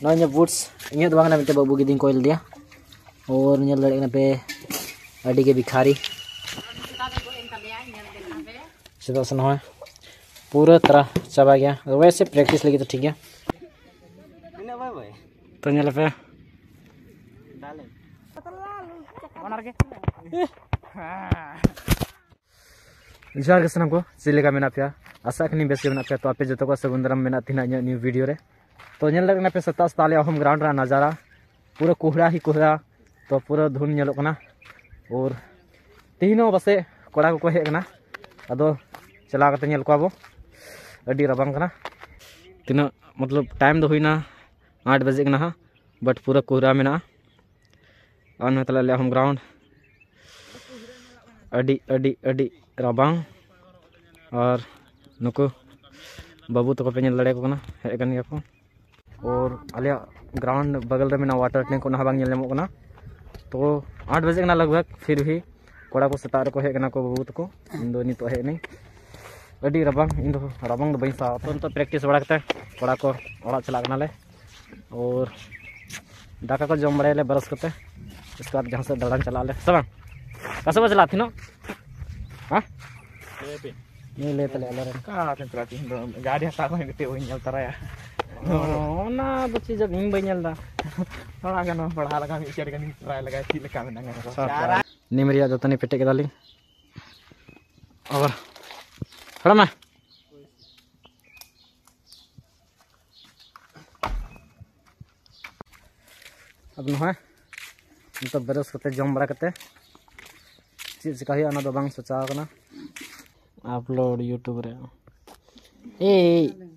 नॉइnya boots इन्हें तो बांगना मिटे बाबू गिदिंग कोयल दिया और nyel dari na pe adi ke भिखारी सीधा से नॉय पूरा तरह चबा गया वैसे प्रैक्टिस लगी तो ठीक है तो nyel पे जोहार के सनम को चिलेका मेना पे आशा कनी बेस मेना पे तो आपे जो को सगुंदरम मेना थिना न्यू वीडियो रे तो नेल लगना पे सत्ता ताले होम ग्राउंड रा नज़ारा पूरा कोहरा ही कोहरा तो पूरा धुन और तीनों बसे कोड़ा को हेज अद चला अब अडी रबांग तीना मतलब टाइम दो हुईना आठ बजे कना बट पूरा कोहरा मेना अन तला होम ग्राउंड अडी अडी अडी रबांग और नुको बाबू तक पे लड़े को हेज को और अल ग्राउंड बगल में मेना वाटर टैंक ना बांग तो आठ बजे लगभग फिर भी कड़ा को सेता को हेजना को बाबू तक इन नित हेनी रबांग इन रबांग बी सा तो नित प्रैक्टिस बड़ा कड़ा को ओड़ा चलना और दाका को जम बड़े ब्रश करते इसके बाद जहाँ से दड़ान चला सब कसबा चला थी ना? हाँ? नहीं ले तले तीन गाड़ी हटा को ona do चीज़ इन बई nyal da थोड़ा गन पढ़ा लगा मी चर गन ट्राई लगा ची लका में नंगा निमरिया जो तनी पेटे के दाली और खड़ा मैं अब न है तो बरस करते जम बड़ा करते चीज़ चिका हुआ दो बांग सोचा अपलोड यूट्यूब रे ए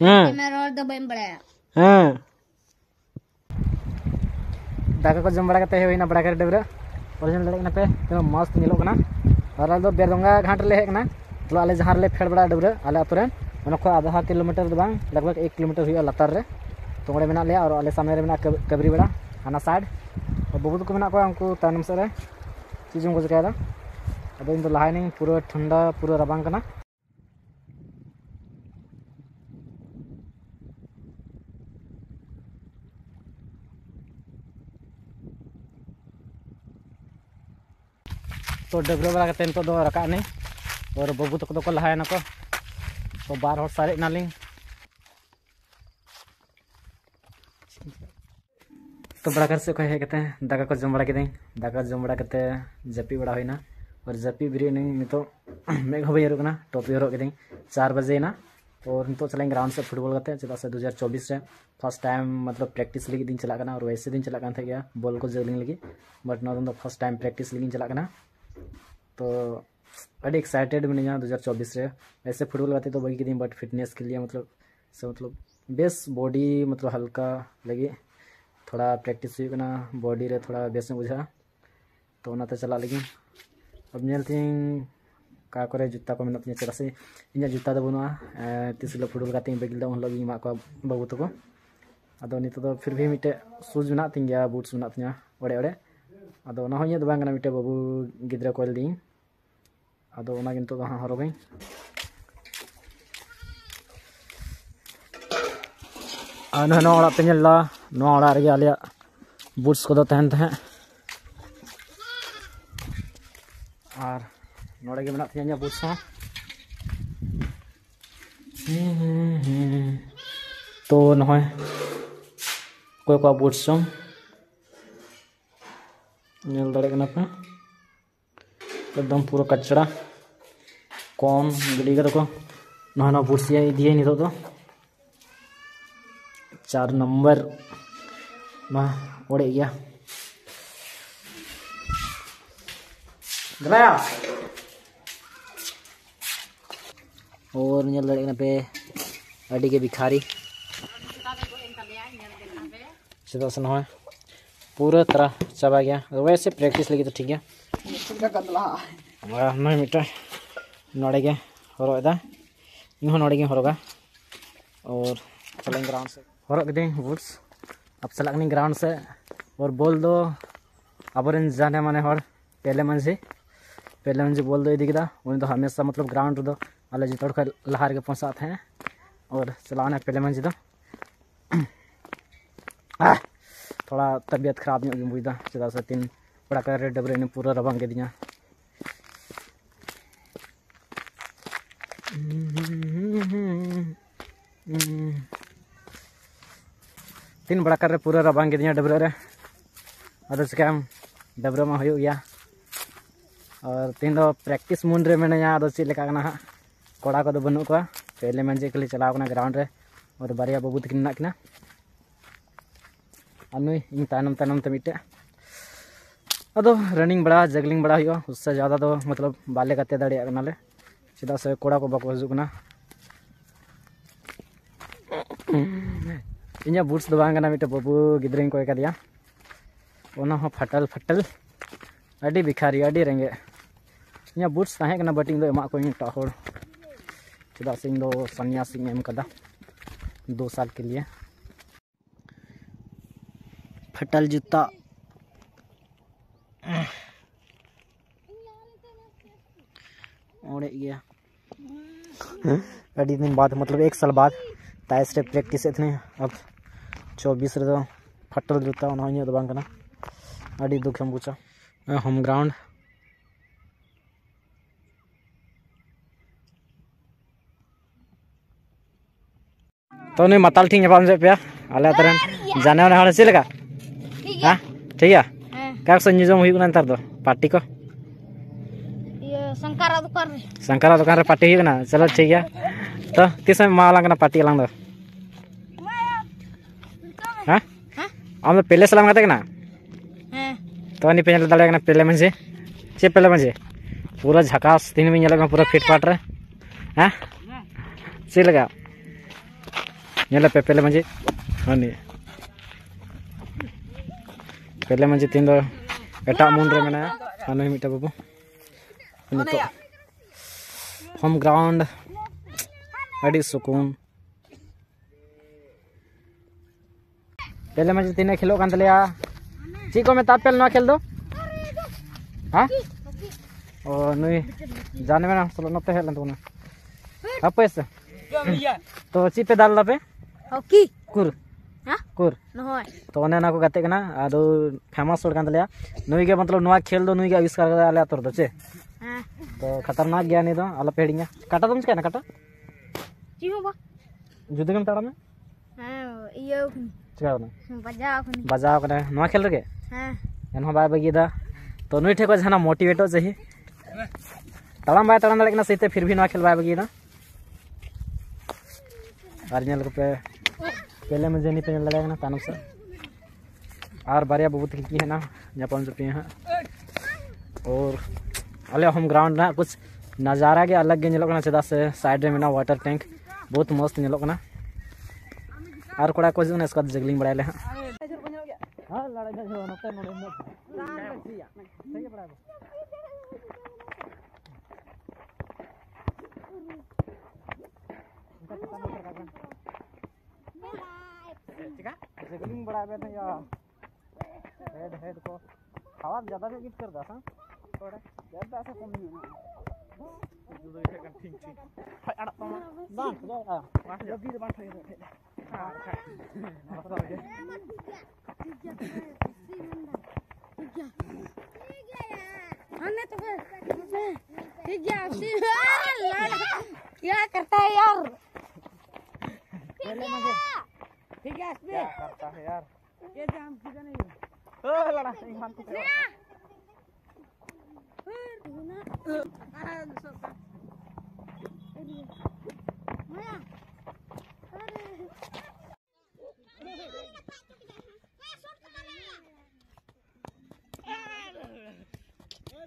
हाँ हाँ दाका को जम बड़ा होइना बड़ा कर डबरा और जन लड़े पे तो मस्त मिलो कना और दो बेरदंगा घाट ले हेकना तो आले जहाँ ले फेड़ बड़ा डबरा आले अतरे उनको आधा किलोमीटर दो बांग लगभग एक किलोमीटर हुआ लतार रे तो मेना आले सामने रे मेना कबरी बड़ा हाना साइड और बहुत को चीज़ों को चिकायदा अब इन लहाई पूरा ठंडा, पूरा रबांग कना तो डबरा बड़ा तो नहीं, और बाबू तक तो को तो बार सारे नाली तो बड़ा कर से कहे कहते हैं दाका को जम बड़ा के दाका जम बड़ा करते जपी बड़ा हुई और जपी बिरी नहीं नितो मेघ हबई हरुकना टोपी हरो के चार बजे ना। और नितो चला ग्राउंड से फुटबॉल करते चेदा से 2024 रे फ़र्स्ट टाइम मतलब प्रैक्टिस लगी दिन चला और वैसे दिन चला गया बॉल को जलिंग लगी बट नौ दिन फ़र्स्ट टाइम प्रैक्टिस लगी चला तो अभी एक्साइटेड मिनिया 2024 रे ऐसे फुटबॉल गाते तो बगी बट फिटनेस के लिए मतलब से मतलब बेस बॉडी मतलब हल्का लगे। थोड़ा प्रैक्टिस होना बॉडी रे थोड़ा बेस बुझा तो उन्होंने चला लगे। अब नलती का करे, जूता को मेना चेदा से इन जूता तो बनवा तीस किलो फुटबॉल गाते बेगिल उन लगे बाबू तक अब नित तो फिर भी मिट्टे शूज़ में तीन गया बुट्स में तीन ओड़े ओड़े अब मिट्टे बाबू गिद्रा कोल दी अब नित आले बुट्स को तहन तहन और नोड़े थिया बुट्स तो बुट्स एकदम पूरा कचड़ा कौन गिड़ी के देखो नहना बुट्स ये दिए नहीं तो चार नंबर। उड़े गया। गया और na pe adi ke भिखारी। सीधा से नहय पूरा तरह चबा गया। वैसे प्रैक्टिस लगी तो ठीक है। नहीं मिटा नोड़े के हरदा इन नोड़े के हरगा और चलेंगे ग्राउंड से। हरक किदिंग बुट्स अब चलक ग्राउंड से और बोल दो अब जाने माने हर पहले मंझी पहले मंजे बोल दो इदी उन हमेशा मतलब ग्राउंड रो अल जो लहा रे पहुँचा थे और चलाना पहले मंजे दो थोड़ा तबियत खराब बुझा चेदा से तीन बड़ा कर डबरे ने पूरा रबांग के तीन बड़ा कर पूरा रबांग डबरे रे अद चिकाम डबरे में हो। और तीन दो प्रैक्टिस मून रे मेना चेका हाँ। कड़ा को बनू को पहले मंजे खाली चलावना ग्राउंड रे और बारिया बाबू तक किना नुई इन तायनम तायनम ते मिट्टे अदो रनिंग बड़ा जगलिंग बड़ा हुआ उससे ज़्यादा तो मतलब बाले गते दाड़े चेदा से कोड़ा को बाको हजुना इन बुट्स तो मिट्ट बाबू गिद्रे को फाटल फाटल अभी बिखारी रेगे इन बुट्स तहकना बट इनको मिट्ट चुदा से सन्यासा दो साल के लिए फाटल जूता उड़े गया अभी दिन बाद मतलब एक साल बाद ताइस रे प्रैक्टिस इतने अब चौबीस रे फटल जूता उन्होंने तो बांगना अड़ी दुख हम बुझा होम ग्राउंड तो नहीं माताल ठीक है से पे आले तरन। जाने वाले हड़े चलेगा हाँ। ठीक है? का से निजम हुई नंतर दो? पार्टी को? ये शंकरा दुकान रे शंकरा दुकान रे पार्टी हुई ना चलो ठीक है। तो किसमें माला पार्टी लंग दो? हाँ? तो पहले सलाम करते ना? तो नहीं पे दाड़े पहले मंजे। चे पहले मंजे। पूरा झकास तीन में पूरा फिट फाट रे हाँ? पे पहले मंजे। हाँ पहले मंजे तीन एटा हाँ नहीं मिटा बाबू। Home ground. अड़ी सुकून। पहले मंजे तीन खेलो तलिया ची को मेता पेल ना खेल दो। हाँ? ओ नुई जाने में ना चलो हेलन तो ना apa itu? तो ची पे दाल पे। हॉकी। कुर। हाँ? कुर। तो ओने ना को गाते कना आदो फ़ेमस होड़ तलिया नुई के मतलब नुआ खेल दो नुई के आविष्कार कर आले तोर दो चे। हाँ। तो खतरनाक गया नहीं तो आला पेड़िया काटा तुम क्या ना काटा? जी जुदे कम ताड़ा में? हाँ ये बजाओ खुनी बजाव कने नुआ खेल रगे हाँ बाय बगीदा तो नुई ठे को जहाना मोटिवेट हो चाहिए तड़म बाय तड़म दाड़े सहीते फिर भी खेल बाय बगीदा और नेल पे पहले में जेनी पे लगा ना तानम से और बारिया बहुत की है ना जापान से हैं और अले होम ग्राउंड ना कुछ नज़ारा के अलग चेदा से साइड में ना वाटर टैंक बहुत मस्त और कोड़ा को ना इसका जगलिंग बढ़ाए ले हाँ। लड़ाई झगड़ा नते नोड़े में ठीक है बड़ा चिका जगलिंग बड़ा बे या हेड हेड को। हवा ज़्यादा से गिफ्ट कर दा हाँ। थोड़ा। ज़्यादा से कम नहीं ना जुदो इसे kan ting ting hai ada tama bang sudah ah mas ya bir bang thai ha क्या करता है यार ठीक है क्या करता है यार ये जाम किधर नहीं ओ लड़ा ईमान को एक भैया एक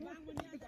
Bang, bunyi aja.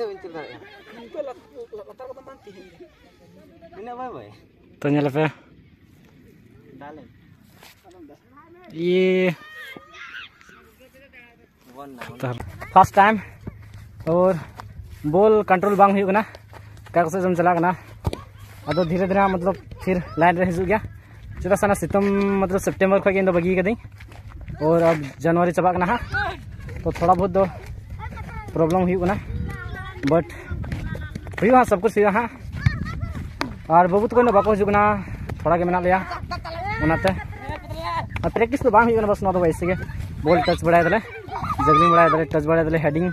Ini apa, Boy? Tanya lepe. Dalam. ये फ़र्स्ट टाइम और बॉल कंट्रोल बांग हुई कना का से जम चला अदो धीरे धीरे मतलब फिर लाइन रे हिजु गया चेदा सना सितम मतलब सेप्टेम्बर दो बगी कदी और अब जनवरी चबा कना तो थोड़ा बहुत दो प्रॉब्लम हुई कना बट हुई हा सब कुछ हुई हाँ और बाबू तो कोई बाको हजना थोड़ा के मेना लिया उनाते प्रैक्टिस तो बांग बस ना वैसे के बॉल टच बड़ा दले जगलिंग बड़ा दले टच बड़ा दले हेडिंग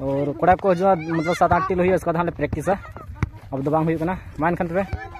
और कड़ा को हज़ार मतलब सात आठ टिल हुई उसका प्रैक्टिस अब तो बांग हुई कना मान खन तबे